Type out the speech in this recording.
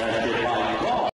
That's it.